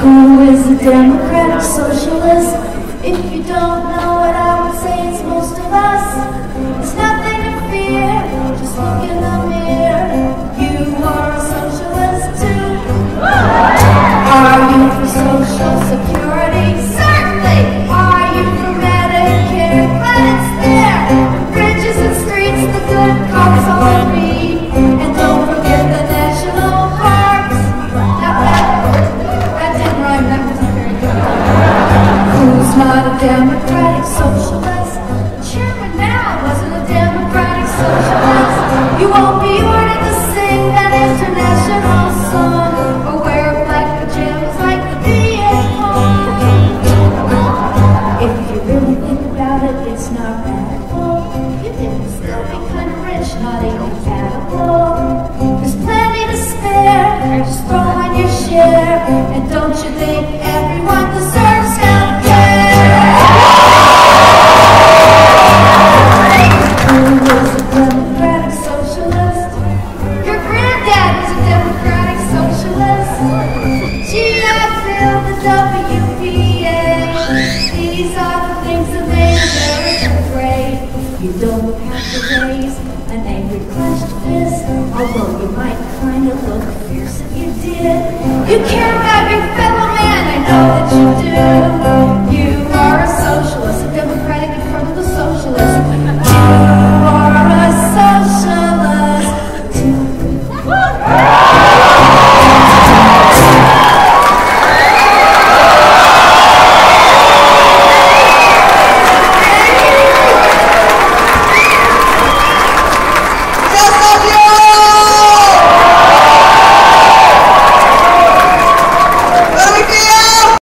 Who is a Democrat, socialist? Democratic socialist? Chairman Mao wasn't a democratic socialist. You won't be ordered to sing that international song or wear black pajamas like the Vietcong. If you really think about it, it's not radical. You can still be kind of rich, not incompatible. There's plenty to spare, just throw in your share. And don't you think everyone You don't have to raise an angry clenched fist, although you might kind of look fierce if you did. You care about your fellow man, I know that you do.